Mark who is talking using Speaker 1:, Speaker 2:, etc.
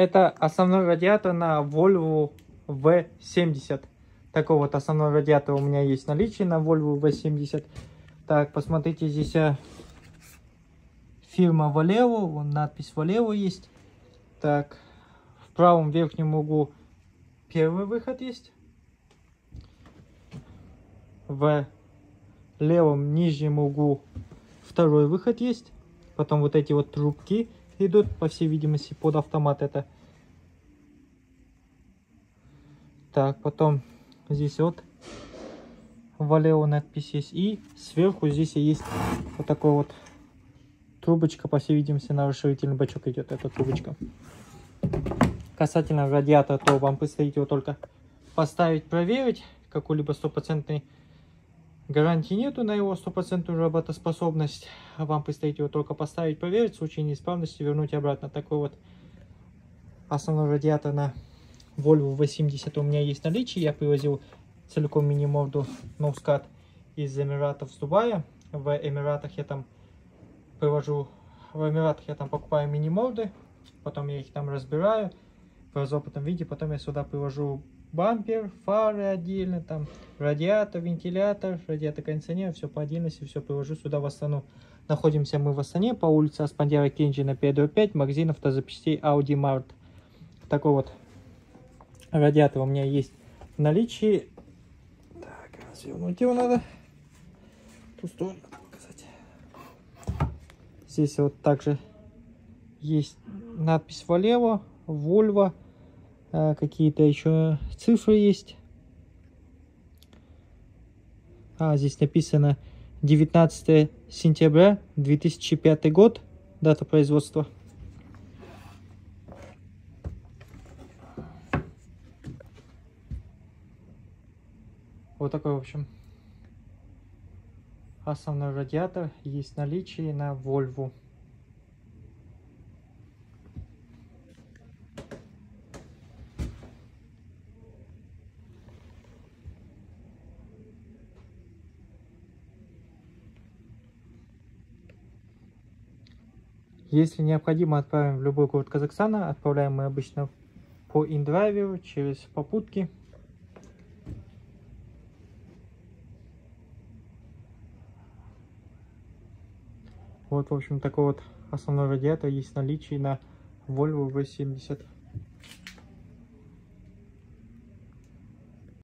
Speaker 1: Это основной радиатор на Volvo V70. Такой вот основной радиатор у меня есть наличие на Volvo V70. Так, посмотрите, здесь а, фирма Valeo, вон надпись Valeo есть. Так, в правом верхнем углу первый выход есть. В левом нижнем углу второй выход есть. Потом вот эти вот трубки идут, по всей видимости, под автомат это. Так, потом здесь вот Валео надпись есть. И сверху здесь есть вот такой вот трубочка, по всей видимости, на расширительный бачок идет эта трубочка. Касательно радиатора, то вам предстоит его только поставить, проверить. Какой-либо стопроцентной гарантии нету на его стопроцентную работоспособность. Вам предстоит его только поставить, проверить. В случае неисправности вернуть обратно. Такой вот основной радиатор на Volvo V70 у меня есть наличие. Я привозил целиком мини-морду ноускат из Эмиратов с Дубая. В Эмиратах я там привожу, в Эмиратах я там покупаю мини-морды, потом я их там разбираю в разопытном виде, потом я сюда привожу бампер, фары отдельно, там радиатор, вентилятор, радиатор кондиционера, все по отдельности, все привожу сюда в Астану. Находимся мы в Астане по улице Аспандера Кенджи на 5 магазин автозапчастей Audi Mart. Такой вот радиатор у меня есть в наличии. Так, развернуть его надо. Ту сторону показать. Здесь вот также есть надпись Valeo, Volvo, а, какие-то еще цифры есть. А, здесь написано 19 сентября 2005 год, дата производства. Вот такой, в общем, основной радиатор есть наличие на Volvo. Если необходимо, отправим в любой город Казахстана. Отправляем мы обычно по индрайверу, через попутки. Вот, в общем, такой вот основной радиатор есть наличие на Volvo V70.